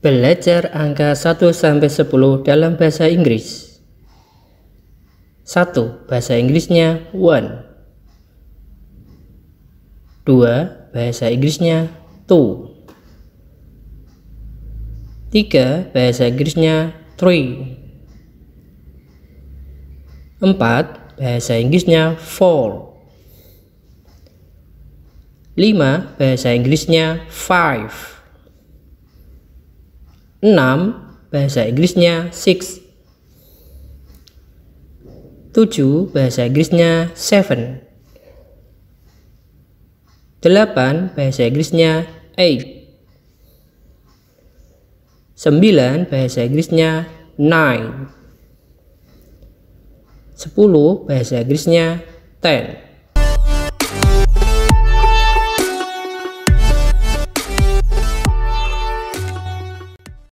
Belajar angka 1 sampai 10 dalam bahasa Inggris. 1. Bahasa Inggrisnya one. 2. Bahasa Inggrisnya two. 3. Bahasa Inggrisnya three. 4. Bahasa Inggrisnya four. 5. Bahasa Inggrisnya five. 6 bahasa Inggrisnya six. 7 bahasa Inggrisnya seven. 8 bahasa Inggrisnya eight. 9 bahasa Inggrisnya nine. 10 bahasa Inggrisnya ten